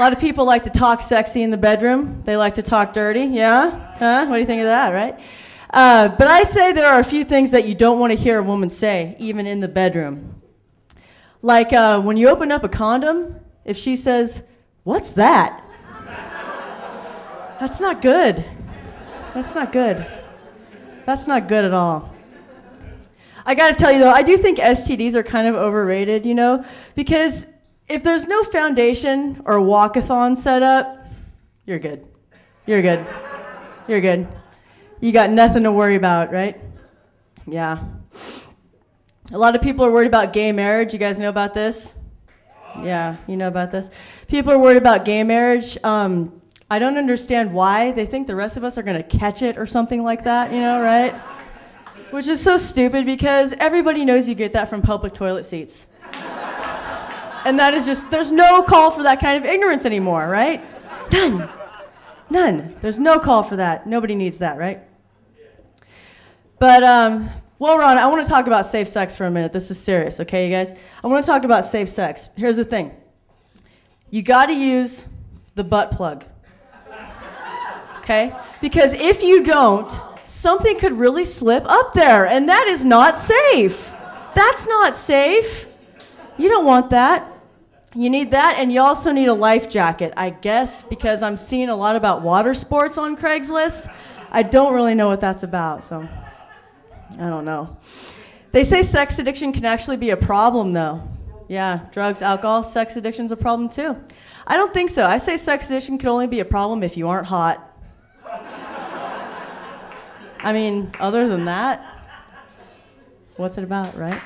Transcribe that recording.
lot of people like to talk sexy in the bedroom. They like to talk dirty. Yeah? Huh? What do you think of that, right? Uh, but I say there are a few things that you don't want to hear a woman say, even in the bedroom. Like uh, when you open up a condom, if she says, What's that? That's not good. That's not good. That's not good at all. I gotta tell you though, I do think STDs are kind of overrated, you know, because if there's no foundation or walkathon set up, you're good. You're good. You're good. You got nothing to worry about, right? Yeah. A lot of people are worried about gay marriage. You guys know about this? Yeah, you know about this. People are worried about gay marriage. Um, I don't understand why. They think the rest of us are going to catch it or something like that, you know, right? Which is so stupid because everybody knows you get that from public toilet seats. And that is just, there's no call for that kind of ignorance anymore, right? None. None. There's no call for that. Nobody needs that, right? But, um, well, Ron, I want to talk about safe sex for a minute. This is serious, okay, you guys? I want to talk about safe sex. Here's the thing you got to use the butt plug, okay? Because if you don't, something could really slip up there, and that is not safe. That's not safe. You don't want that. You need that, and you also need a life jacket, I guess, because I'm seeing a lot about water sports on Craigslist. I don't really know what that's about, so I don't know. They say sex addiction can actually be a problem, though. Yeah, drugs, alcohol, sex addiction's a problem too. I don't think so. I say sex addiction can only be a problem if you aren't hot. I mean, other than that, what's it about, right?